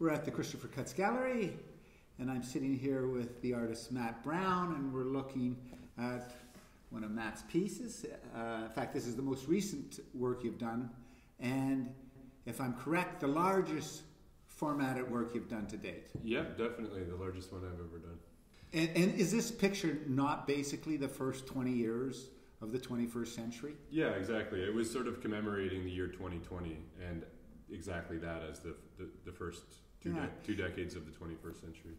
We're at the Christopher Cutts Gallery, and I'm sitting here with the artist Mat Brown, and we're looking at one of Mat's pieces. Uh, in fact, this is the most recent work you've done, and if I'm correct, the largest formatted work you've done to date. Yeah, definitely the largest one I've ever done. And, and is this picture not basically the first 20 years of the 21st century? Yeah, exactly. It was sort of commemorating the year 2020 and exactly that as the, the, the first two, de- two decades of the 21st century.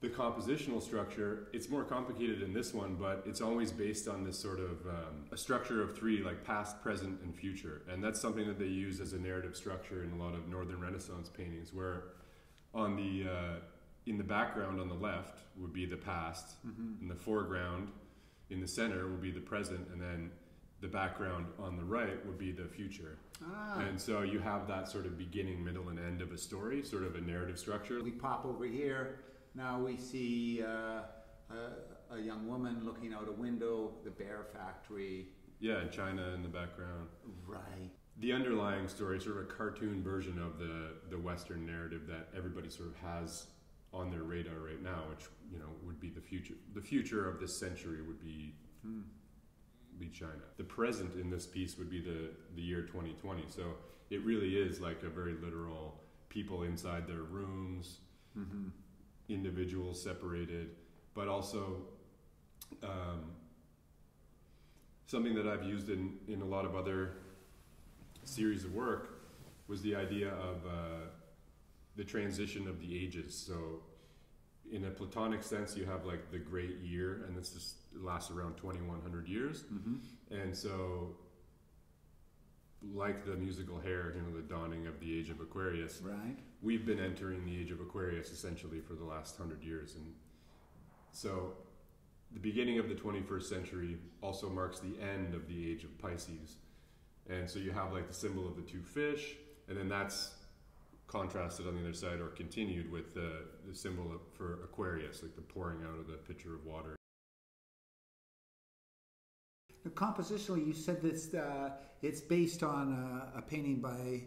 The compositional structure, it's more complicated in this one, but it's always based on this sort of um, a structure of three, like past, present, and future. And that's something that they use as a narrative structure in a lot of Northern Renaissance paintings, where on the uh, in the background on the left would be the past, in the foreground, in the center will be the present, and then the background on the right would be the future. Ah. And so you have that sort of beginning, middle, and end of a story, sort of a narrative structure. We pop over here. Now we see uh, a, a young woman looking out a window, the bear factory. Yeah, and China in the background. Right. The underlying story, sort of a cartoon version of the, the Western narrative that everybody sort of has on their radar right now, which you know would be the future. The future of this century would be Hmm. Be China. The present in this piece would be the the year 2020. So it really is like a very literal people inside their rooms, Mm-hmm. individuals separated, but also um, something that I've used in, in a lot of other series of work was the idea of uh, the transition of the ages. So, in a Platonic sense, you have like the great year, and this just lasts around 2100 years. Mm-hmm. And so, like the musical Hair, you know, the dawning of the age of Aquarius, Right. we've been entering the age of Aquarius essentially for the last hundred years. And so the beginning of the 21st century also marks the end of the age of Pisces. And so you have like the symbol of the two fish, and then that's contrasted on the other side or continued with the, the symbol of, for Aquarius, like the pouring out of the pitcher of water. Now, Compositionally, you said this. Uh, it's based on uh, a painting by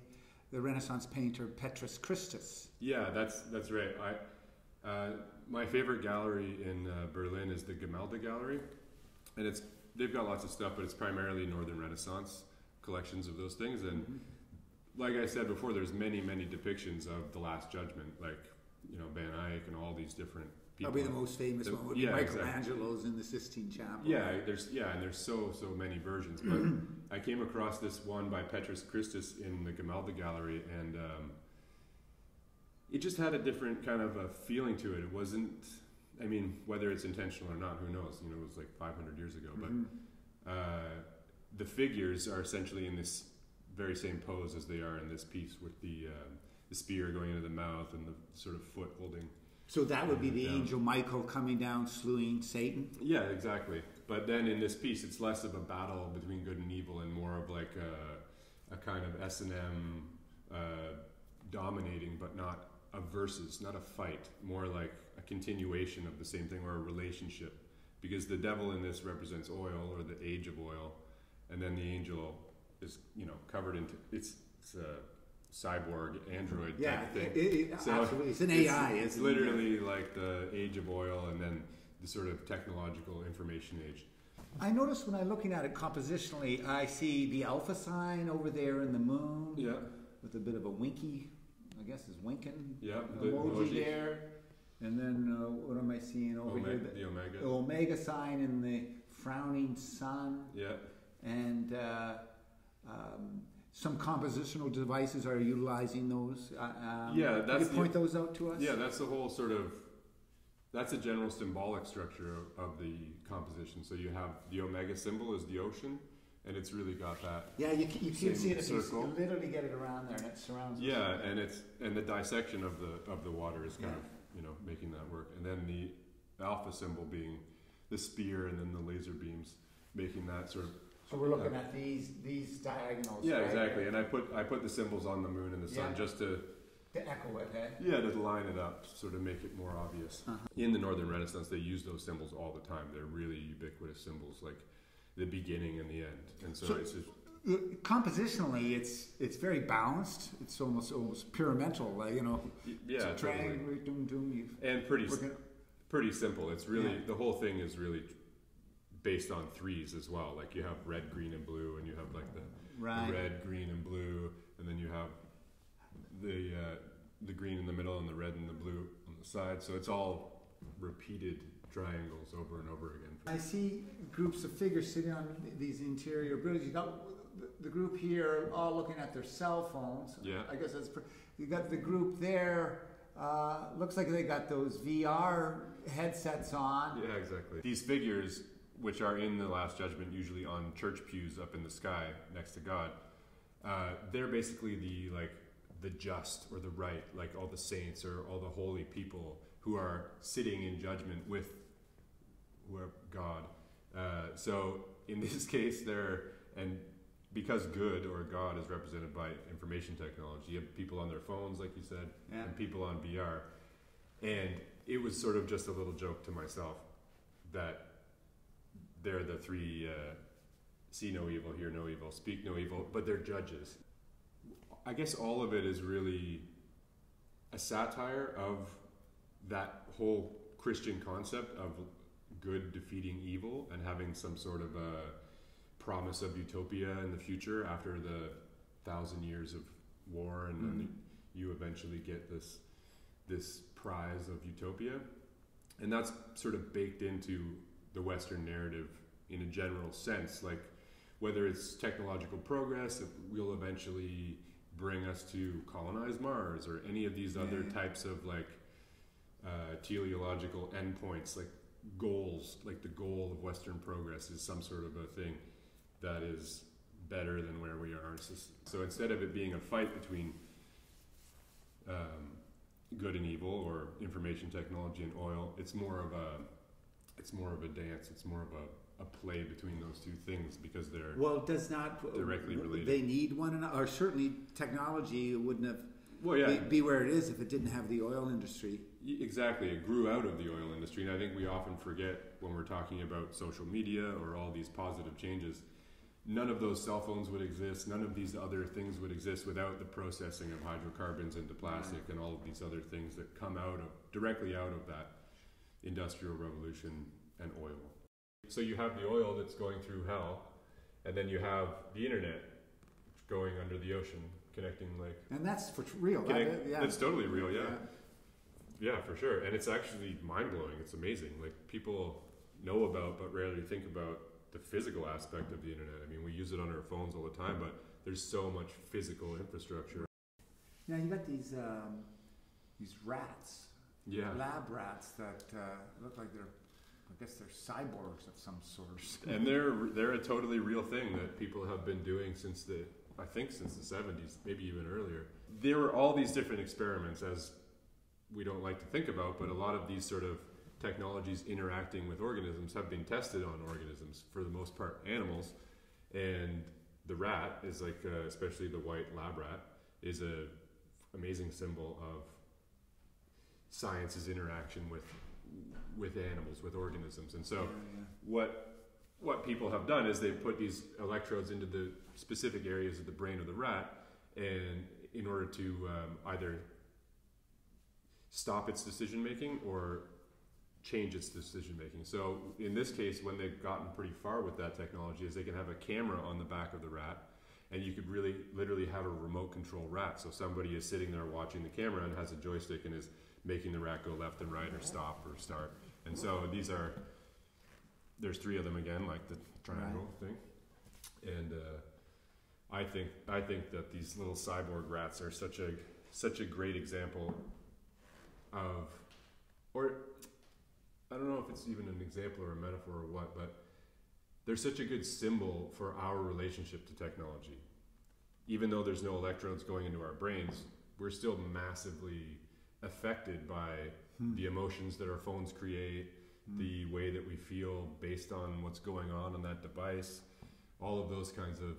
the Renaissance painter Petrus Christus. Yeah, that's that's right. I uh, my favorite gallery in uh, Berlin is the Gemälde Gallery, and it's they've got lots of stuff, but it's primarily Northern Renaissance collections of those things. And like I said before, there's many many depictions of the Last Judgment, like you know Van Eyck and all these different people. Probably the most famous The- one would be yeah, exactly. Michelangelo's in the Sistine Chapel. Yeah, there's yeah, and there's so so many versions. But I came across this one by Petrus Christus in the Gemälde Gallery, and um, it just had a different kind of a feeling to it. It wasn't. I mean, whether it's intentional or not, who knows? You know, it was like 500 years ago. Mhm. But uh, the figures are essentially in this very same pose as they are in this piece, with the uh, the spear going into the mouth and the sort of foot holding. So that would be the Yeah. angel Michael coming down, slewing Satan. Yeah, exactly. But then in this piece, it's less of a battle between good and evil, and more of like a, a kind of S and M uh, dominating, but not a versus, not a fight. More like a continuation of the same thing, or a relationship. Because the devil in this represents oil, or the age of oil, and then the angel is you know covered into it's, it's a cyborg android Yeah, type thing. it- it- So absolutely. It's an AI. It's, isn't it? literally like the age of oil, and then the sort of technological information age. I notice when I'm looking at it compositionally, I see the alpha sign over there in the moon Yeah, with a bit of a winky, I guess is winking yeah. Emoji, there. And then uh, what am I seeing over Omega, here? the The, omega. the omega sign and the frowning sun. Yeah, And uh, um, some compositional devices are utilizing those. Uh, um, Yeah, Can that's you the- point those out to us? yeah. That's the whole sort of. That's a general symbolic structure of, of the composition. So you have the omega symbol is the ocean, and it's really got that. Yeah, you, can- you Same can see it if you circle. literally get it around there and it surrounds. Yeah, and it's and the dissection of the of the water is kind Yeah. of you know making that work, and then the alpha symbol being the spear, and then the laser beams making that sort of So we're looking at these these diagonals. Yeah, right? exactly. And I put I put the symbols on the moon and the sun Yeah. just to To echo it, eh? yeah to line it up, sort of make it more obvious. Uh-huh. In the Northern Renaissance, they use those symbols all the time. They're really ubiquitous symbols, like the beginning and the end. And so, So- it's just Uh, compositionally, it's it's very balanced. It's almost almost pyramidal, like you know. Yeah, so totally. triangle, doom, doom, you and pretty s- working- pretty simple. It's really Yeah. the whole thing is really based on threes as well. Like you have red, green, and blue, and you have like the, Right. red, green, and blue, and then you have the uh, the green in the middle and the red and the blue on the side. So it's all repeated triangles over and over again. I see groups of figures sitting on these interior buildings. You got the, the group here all looking at their cell phones. Yeah. I guess that's. pr- You got the group there. Uh, looks like they got those VR headsets on. Yeah, exactly. These figures, which are in the Last Judgment, usually on church pews up in the sky next to God, uh, they're basically the like the just or the right, like all the saints or all the holy people who are sitting in judgment with God. Uh, so in this case, they're and because good or God is represented by information technology, you have people on their phones, like you said, Yeah. and people on VR. And it was sort of just a little joke to myself that they're the three uh, see no evil, hear no evil, speak no evil, but they're judges. I guess all of it is really a satire of that whole Christian concept of good defeating evil and having some sort of a promise of utopia in the future after the thousand years of war and then you eventually get this this prize of utopia and that's sort of baked into the western narrative in a general sense like whether it's technological progress that will eventually bring us to colonize mars or any of these other Yeah. types of like uh, teleological endpoints like goals like the goal of western progress is some sort of a thing that is better than where we are so, so instead of it being a fight between um, good and evil or information technology and oil it's more of a it's more of a dance it's more of a, a play between those two things because they're Well, does not Directly related. They need one another, or certainly technology wouldn't have well yeah be, be where it is if it didn't have the oil industry. Exactly. It grew out of the oil industry, and I think we often forget when we're talking about social media or all these positive changes. None of those cell phones would exist. None of these other things would exist without the processing of hydrocarbons into plastic and all of these other things that come out of directly out of that industrial revolution and oil. So you have the oil that's going through hell, and then you have the internet going under the ocean, connecting like And that's for real. That- yeah. that's totally real, yeah. Yeah. Yeah, for sure. And it's actually mind blowing. It's amazing. Like people know about but rarely think about the physical aspect of the internet. I mean, we use it on our phones all the time, but there's so much physical infrastructure. Now you got these um, these rats, Yeah. lab rats that uh, look like they're, I guess they're cyborgs of some sort. And they're they're a totally real thing that people have been doing since the I think since the 70s, maybe even earlier. There were all these different experiments as we don't like to think about, but a lot of these sort of technologies interacting with organisms have been tested on organisms for the most part animals and the rat is like uh, especially the white lab rat is a amazing symbol of science's interaction with with animals with organisms and so Yeah, yeah. what what people have done is they've put these electrodes into the specific areas of the brain of the rat, and in order to um, either stop its decision making or change its decision making. So in this case, when they've gotten pretty far with that technology, is they can have a camera on the back of the rat, and you could really literally have a remote control rat. So somebody is sitting there watching the camera and has a joystick and is making the rat go left and right or stop or start. And so these are there's three of them again, like the triangle thing. And uh, I think I think that these little cyborg rats are such a such a great example of, or I don't know if it's even an example or a metaphor or what, but they're such a good symbol for our relationship to technology. Even though there's no electrodes going into our brains, we're still massively affected by Hmm. the emotions that our phones create, the way that we feel based on what's going on on that device, all of those kinds of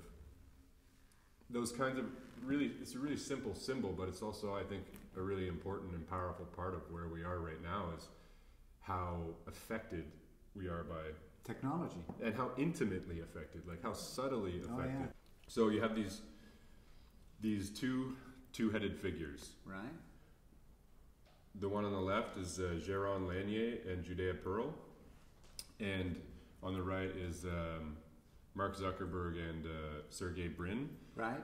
those kinds of really it's a really simple symbol, but it's also I think a really important and powerful part of where we are right now is how affected we are by Technology. and how intimately affected, like how subtly Oh, affected. yeah. So you have these these two two-headed figures. Right. The one on the left is uh, Jaron Lanier and Judea Pearl, and on the right is um, Mark Zuckerberg and uh, Sergey Brin. Right.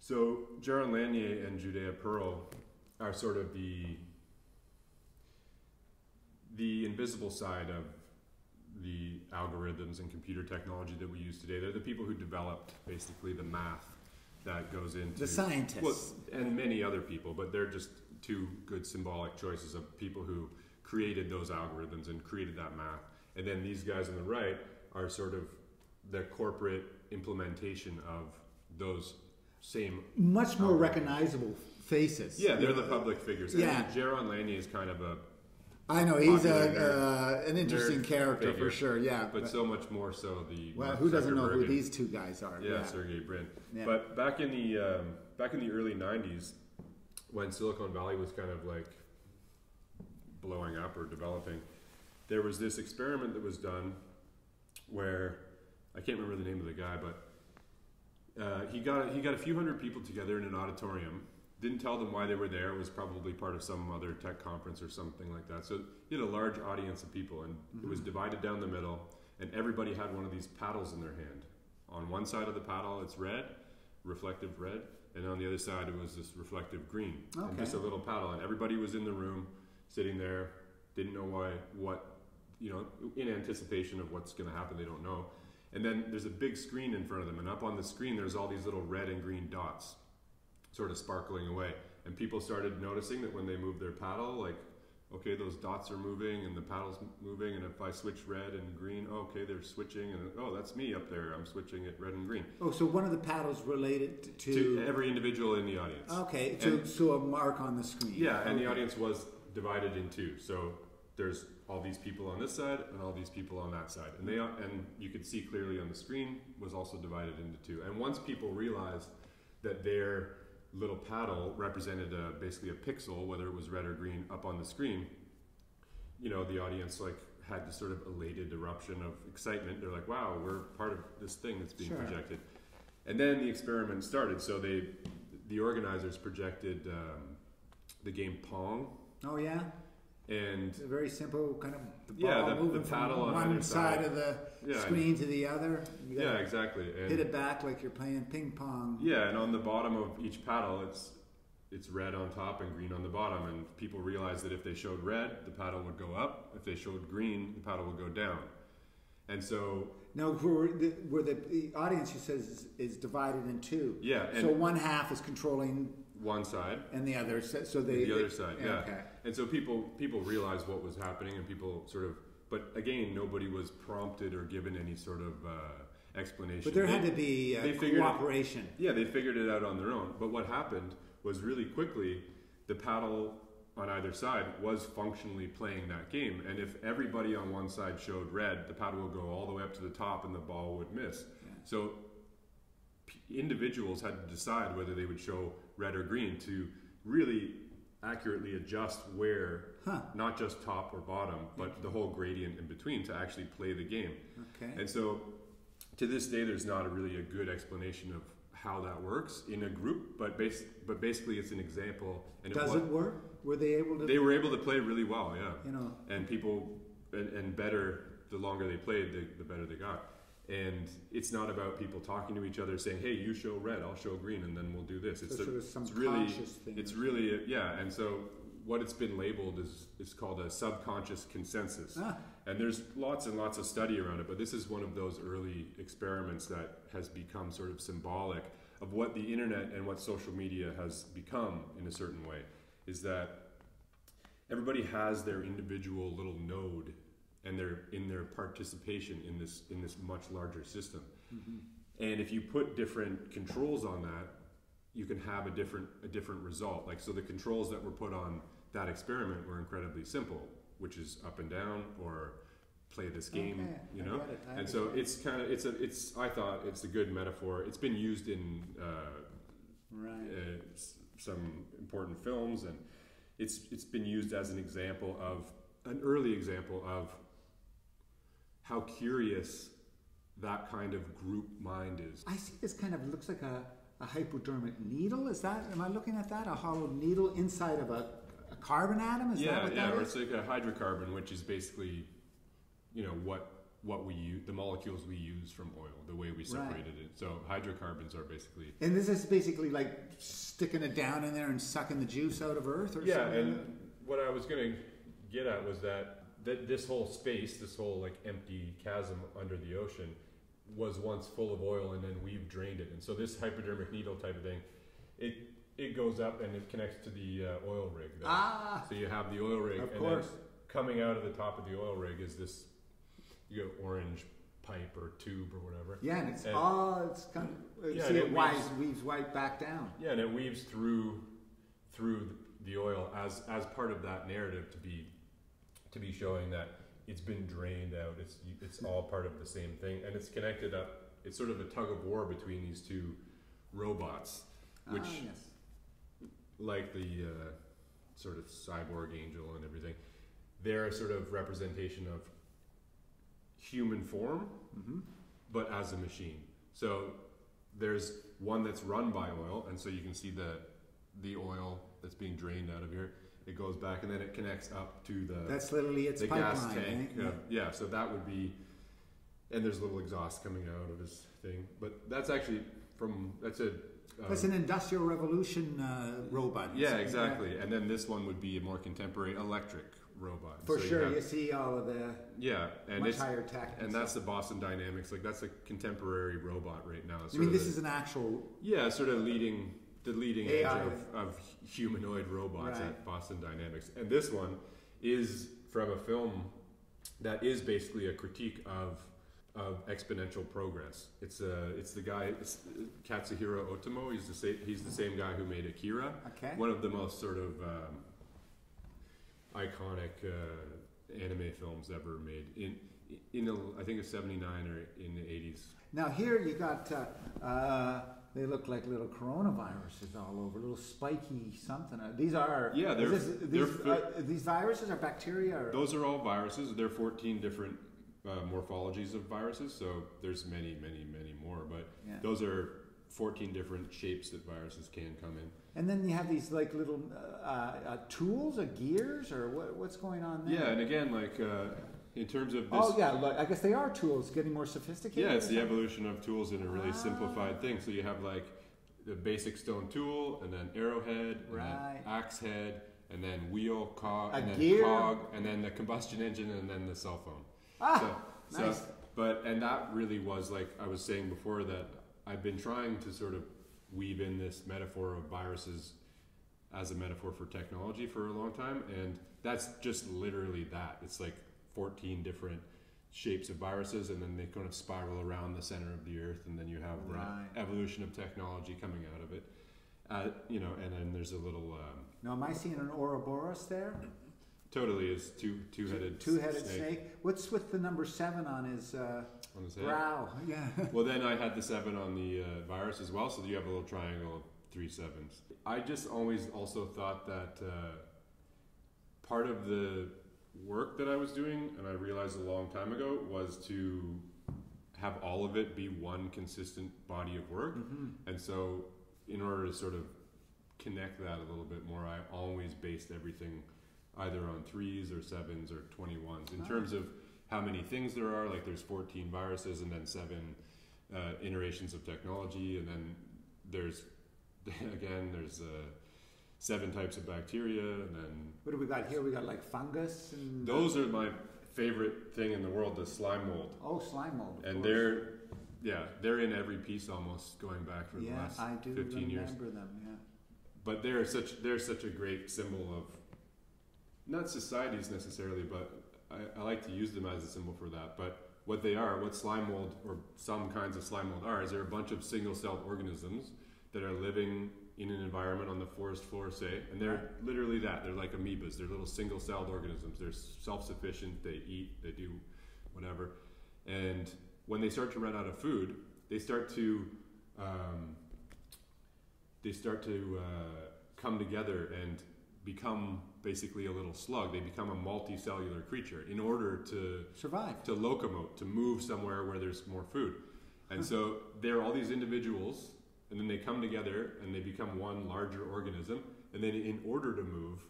So Jaron Lanier and Judea Pearl are sort of the the invisible side of the algorithms and computer technology that we use today. They're the people who developed basically the math that goes into The scientists. well, and many other people, but they're just two good symbolic choices of people who created those algorithms and created that math. And then these guys on the right are sort of the corporate implementation of those same. Much more recognizable faces. Yeah, they're the public figures. Yeah. And Jaron Lanier is kind of a, I know he's a, nerd- uh, an interesting character figure, for sure. Yeah. but so much more so the. well, Mark who doesn't know who and- these two guys are? Yeah, Sergey Brin. Yeah. But back in the um, back in the early '90s, when Silicon Valley was kind of like blowing up or developing, there was this experiment that was done where I can't remember the name of the guy, but uh, he got he got a few hundred people together in an auditorium. Didn't tell them why they were there. It was probably part of some other tech conference or something like that. So he had a large audience of people, and it was divided down the middle, and everybody had one of these paddles in their hand. On one side of the paddle, it's red, reflective red, and on the other side, it was this reflective green, and just a little paddle. And everybody was in the room, sitting there, didn't know why, what, you know, in anticipation of what's going to happen. They don't know. And then there's a big screen in front of them, and up on the screen, there's all these little red and green dots, sort of sparkling away. And people started noticing that when they moved their paddle, like, okay, those dots are moving and the paddle's moving, and if I switch red and green, oh, okay, they're switching, and oh, that's me up there. I'm switching it red and green Oh, so one of the paddles related to. to every individual in the audience. okay, so, And- so a mark on the screen. Yeah, and the audience was divided in two. So there's all these people on this side and all these people on that side, and they and you could see clearly on the screen was also divided into two. And once people realized that their little paddle represented a, basically a pixel, whether it was red or green, up on the screen, you know, the audience like had this sort of elated eruption of excitement. They're like, "Wow, we're part of this thing that's being Sure. projected." And then the experiment started. So they, the organizers projected um, the game Pong, Oh yeah, and it's a very simple kind of the Yeah, ball the- the moving paddle from on one side side. of the yeah, screen to the other. Yeah, exactly. And hit it back like you're playing ping pong. Yeah, and on the bottom of each paddle, it's it's red on top and green on the bottom. And people realized that if they showed red, the paddle would go up. If they showed green, the paddle would go down. And so, now, where the, where the, the audience you says is, is divided in two. yeah, and so one half is controlling one side, and the other. So, so they the other side, yeah. Okay. And so people people realized what was happening, and people sort of. But again, nobody was prompted or given any sort of uh, explanation. But there They- had to be uh, they figured it- cooperation. Yeah, they figured it out on their own. But what happened was really quickly, the paddle on either side was functionally playing that game. And if everybody on one side showed red, the paddle would go all the way up to the top and the ball would miss. Yeah. So p- individuals had to decide whether they would show red or green to really accurately adjust where Huh. not just top or bottom, but the whole gradient in between to actually play the game. Okay. And so, to this day, there's not a really a good explanation of how that works in a group, but bas- but basically, it's an example. And Does wa- it work? Were they able to? They were able to play really well, yeah. you know. And people, and, and better. The longer they played, the, the better they got. And it's not about people talking to each other saying, "Hey, you show red, I'll show green, and then we'll do this." So It's, sort a, it's really, it's really, yeah. And so, what it's been labeled is is called a subconscious consensus. Ah, And there's lots and lots of study around it, but this is one of those early experiments that has become sort of symbolic of what the internet and what social media has become in a certain way. Is that everybody has their individual little node and they're in their participation in this in this much larger system. mhm. And if you put different controls on that, you can have a different a different result. Like so the controls that were put on that experiment were incredibly simple, which is up and down or play this game, Okay, you know. get it, I And so it's kind of it's a it's I thought it's a good metaphor. It's been used in uh, right. uh, some important films, and it's it's been used as an example of an early example of how curious that kind of group mind is. I see this kind of looks like a, a hypodermic needle. Is that? Am I looking at that? A hollow needle inside of a, a carbon atom? Is that yeah, what yeah, that or is? it's like a hydrocarbon, which is basically, you know, what what we use, the molecules we use from oil, the way we separated it. So hydrocarbons are basically And this is basically like sticking it down in there and sucking the juice out of Earth, or something. yeah. something. And what I was gonna get at was that that this whole space, this whole like empty chasm under the ocean, was once full of oil, and then we've drained it. And so this hypodermic needle type of thing, it it goes up and it connects to the uh, oil rig. there. ah, So you have the oil rig, Of and course. then coming out of the top of the oil rig is this you got orange pipe or tube or whatever. yeah, and it's And- all it's kind of Yeah, see it it weaves- weaves right back down. Yeah, and it weaves through through the oil as as part of that narrative to be to be showing that it's been drained out. It's it's all part of the same thing, and it's connected up. It's sort of a tug of war between these two robots, which ah, yes. like the uh, sort of cyborg angel and everything, they're a sort of representation of human form, hmm but as a machine. So there's one that's run by oil, and so you can see the the oil that's being drained out of here. It goes back, and then it connects up to the That's literally its the pipeline. gas tank. eh? uh, yeah, so that would be, and there's a little exhaust coming out of his thing. But that's actually from that's a. Uh, That's an industrial revolution uh, robot. yeah, exactly. And then this one would be a more contemporary electric robot. For So you sure, have- you see all of the yeah, and much it's higher tech. and that's the Boston Dynamics. Like that's a contemporary robot right now. I mean, of this is an actual. Yeah, sort of leading the leading edge of, of humanoid robots Right. at Boston Dynamics. And this one is from a film that is basically a critique of of exponential progress. It's uh it's the guy it's Katsuhiro Otomo. He's the same he's the same guy who made Akira, Okay. one of the most sort of um, iconic uh, anime films ever made in in a, I think it's 79 or in the 80s. Now here you got. Uh, uh, they look like little coronaviruses all over, little spiky something. Uh, these are. Yeah, they're- this, they're these, fi- uh, these viruses are bacteria. Or, Those are all viruses. There are 14 different uh, morphologies of viruses, so there's many, many, many more. But yeah. those are 14 different shapes that viruses can come in. And then you have these like little uh, uh, tools or gears or what, what's going on there? Yeah, and again, like uh, in terms of this, Oh yeah, look, I guess they are tools, getting more sophisticated. yeah, it's the evolution of tools in a really Ah. simplified thing. So you have like the basic stone tool, and then arrowhead, and Right. then axe head, and then wheel, cog, A and then gear. cog, and then the combustion engine, and then the cell phone. Ah, so, nice. so, but and that really was like I was saying before that I've been trying to sort of weave in this metaphor of viruses as a metaphor for technology for a long time, and that's just literally that. It's like 14 different shapes of viruses, and then they kind of spiral around the center of the earth, and then you have Right. the evolution of technology coming out of it. Uh, you know, and then there's a little um, now, am I seeing an Ouroboros there? totally is two two-headed Two-headed snake. What's with the number seven on his uh, on his head. brow? Yeah. Well, then I had the seven on the uh, virus as well, so you have a little triangle of three sevens. I just always also thought that uh, part of the work that I was doing, and I realized a long time ago, was to have all of it be one consistent body of work. hmm And so, in order to sort of connect that a little bit more, I always based everything either on threes or sevens or 21s in terms of how many things there are. Like, there's 14 viruses and then seven uh, iterations of technology, and then there's again, there's uh, seven types of bacteria, and then What do we got here? We got like fungus and those are my favorite thing in the world, the slime mold. Oh, slime mold. And course. they're, yeah, they're in every piece almost going back for the yeah, last I do 15 years. remember them. Yeah. but they're such they're such a great symbol of not societies necessarily, but I, I like to use them as a symbol for that. But what they are, what slime mold or some kinds of slime mold are, is they're a bunch of single-celled organisms that are living in an environment on the forest floor, say, and they're literally that. They're like amoebas. They're little single-celled organisms. They're self-sufficient. They eat. They do whatever. And when they start to run out of food, they start to um, they start to uh, come together and become basically a little slug. They become a multicellular creature in order to Survive. to locomote, to move somewhere where there's more food. And so there are all these individuals, and then they come together and they become one larger organism. And then, in order to move,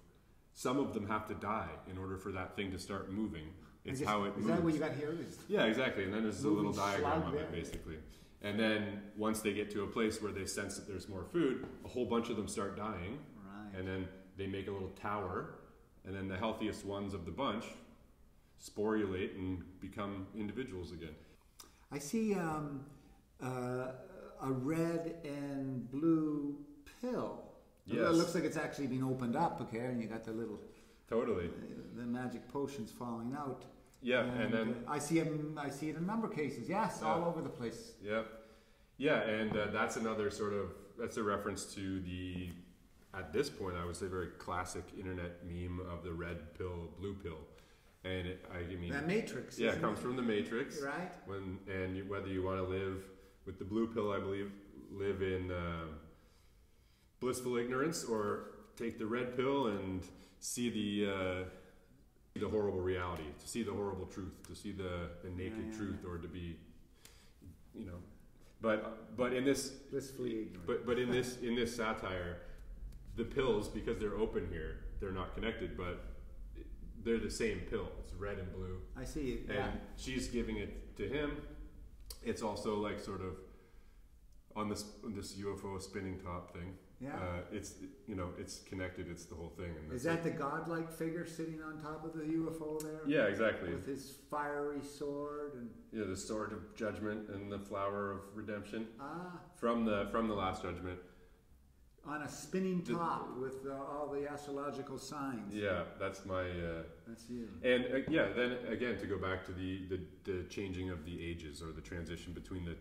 some of them have to die in order for that thing to start moving. It's guess- how it Is moves. that what you got here? Is Yeah, exactly. And then there's a little diagram of it, basically. And then once they get to a place where they sense that there's more food, a whole bunch of them start dying. right. And then they make a little tower. And then the healthiest ones of the bunch sporulate and become individuals again. I see um, uh, a red and blue pill. It Yes. looks like it's actually been opened up, okay, and you got the little Totally. the magic potions falling out. Yeah, and, then uh, I see them. I see it in a number of cases. Yes, all over the place. yeah, yeah, and uh, that's another sort of that's a reference to the at this point I would say very classic internet meme of the red pill, blue pill, and it, I, mean That matrix. yeah, it comes from the Matrix. right. When and you, whether you want to live with the blue pill, I believe, live in uh, blissful ignorance, or take the red pill and see the uh, the horrible reality, to see the horrible truth, to see the, the naked Yeah, yeah, truth, or to be, you know, but but in this Blissfully ignorant. but but in this in this satire, the pills because they're open here, they're not connected, but they're the same pill. It's red and blue I see and Yeah. she's giving it to him. It's also like sort of on this this UFO spinning top thing. Yeah. Uh, it's you know it's connected. It's the whole thing. And Is that the godlike figure sitting on top of the UFO there? yeah exactly With his fiery sword and yeah the sword of judgment and the flower of redemption ah, from the from the last judgment. On a spinning The- top with uh, all the astrological signs. Yeah, that's my. Uh, That's you. And uh, yeah, then again to go back to the, the the changing of the ages or the transition between the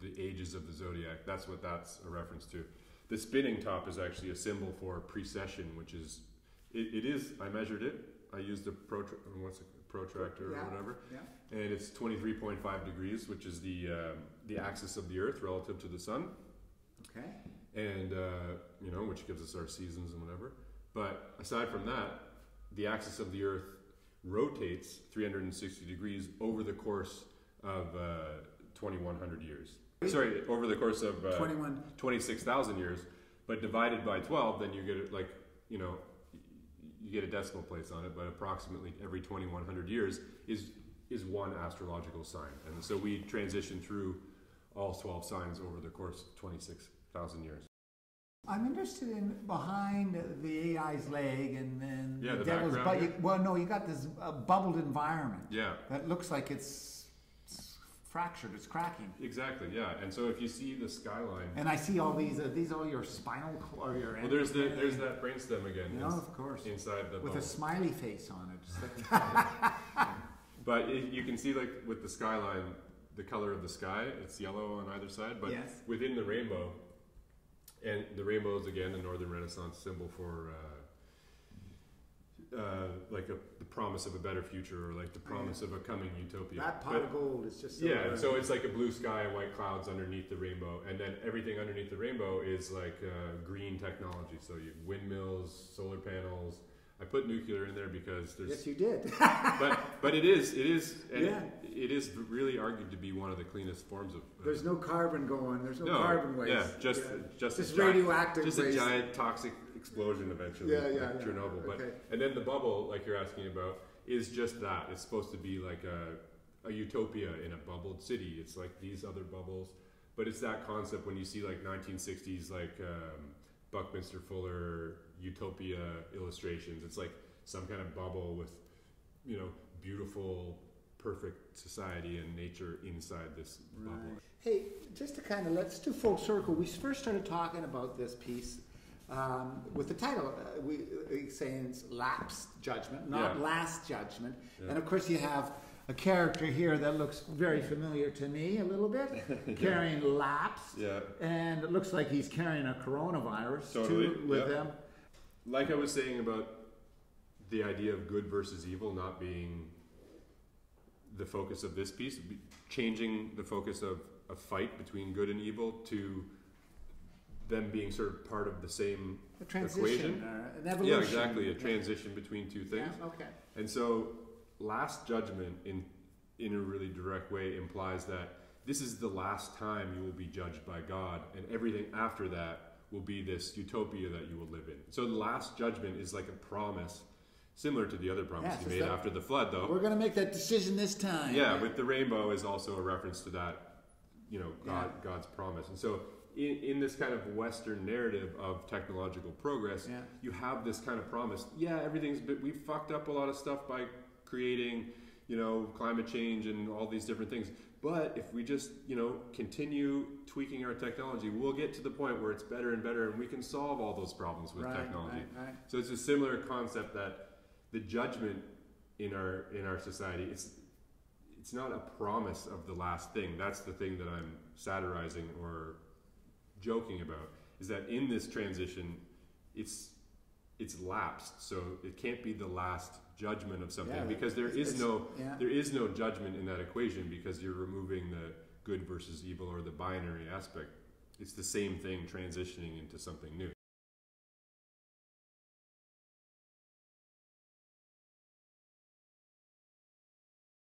the ages of the zodiac. That's what that's a reference to. The spinning top is actually a symbol for precession, which is it, it is. I measured it. I used a pro what's a protractor Yeah. or whatever, Yeah. and it's twenty three point five degrees, which is the um, the axis of the Earth relative to the sun Okay. And uh, you know, which gives us our seasons and whatever. But aside from that, the axis of the Earth rotates 360 degrees over the course of uh, 2,100 years. Sorry, over the course of uh, 21. 26,000 years. But divided by 12, then you get it like you know, you get a decimal place on it. But approximately every 2,100 years is is one astrological sign, and so we transition through all 12 signs over the course of 26,000 years. I'm interested in behind the AI's leg and then Yeah, the, devil's butt. You, well, no, you got this uh, bubbled environment Yeah, that looks like it's, it's fractured. It's cracking. exactly. Yeah, and so if you see the skyline, And I see all these. Are these all your spinal cord? Or your well, there's the there's that brainstem again ins- of course. inside the With bubble. a smiley face on it. Like- But it, you can see like with the skyline, the color of the sky. It's yellow on either side, but Yes. within the rainbow, and the rainbow is again a Northern Renaissance symbol for. Uh, uh, like a, the promise of a better future, or like the promise of a coming utopia. that pot But- of gold is just so yeah, so it's like a blue sky and white clouds underneath the rainbow, and then everything underneath the rainbow is like uh, green technology. So you have windmills, solar panels. I put nuclear in there because there's, Yes, you did. but but it is it is and Yeah. it is really argued to be one of the cleanest forms of. uh, There's no carbon going. There's no, no, carbon waste. yeah, just just Just a radioactive just waste. a giant toxic explosion eventually, Yeah, like yeah, yeah. Chernobyl. But Okay. and then the bubble, like you're asking about, is just that. It's supposed to be like a, a utopia in a bubbled city. It's like these other bubbles, but it's that concept when you see like 1960s like um, Buckminster Fuller utopia illustrations. It's like some kind of bubble with, you know, beautiful, perfect society and nature inside this bubble. Hey, just to kind of let's do full circle. We first started talking about this piece um, with the title, uh, we uh, saying it's lapsed judgment, not Yeah. last judgment. Yeah. And of course, you have a character here that looks very familiar to me a little bit, carrying lapsed, Yeah. and it looks like he's carrying a coronavirus Totally, too with yeah. them. Like I was saying about the idea of good versus evil not being the focus of this piece, changing the focus of a fight between good and evil to them being sort of part of the same a transition equation. or an evolution. Yeah, exactly. A transition between two things. Yeah, okay. And so, last judgment in in a really direct way implies that this is the last time you will be judged by God, and everything after that will be this utopia that you will live in. So, the last judgment is like a promise, similar to the other promise Yes, he made that- after the flood, though. We're going to make that decision this time. Yeah, with the rainbow is also a reference to that, you know, God, God's promise. And so, in, in this kind of Western narrative of technological progress, Yeah. you have this kind of promise. Yeah, everything's been, we fucked up a lot of stuff by creating, you know, climate change and all these different things. But if we just, you know, continue tweaking our technology, we'll get to the point where it's better and better, and we can solve all those problems with right, technology. Right, right. So it's a similar concept that the judgment in our in our society it's it's not a promise of the last thing. That's the thing that I'm satirizing or joking about is that in this transition it's it's lapsed. So it can't be the last judgment of something Yeah, because there is no yeah. there is no judgment in that equation because you're removing the good versus evil or the binary aspect. It's the same thing transitioning into something new.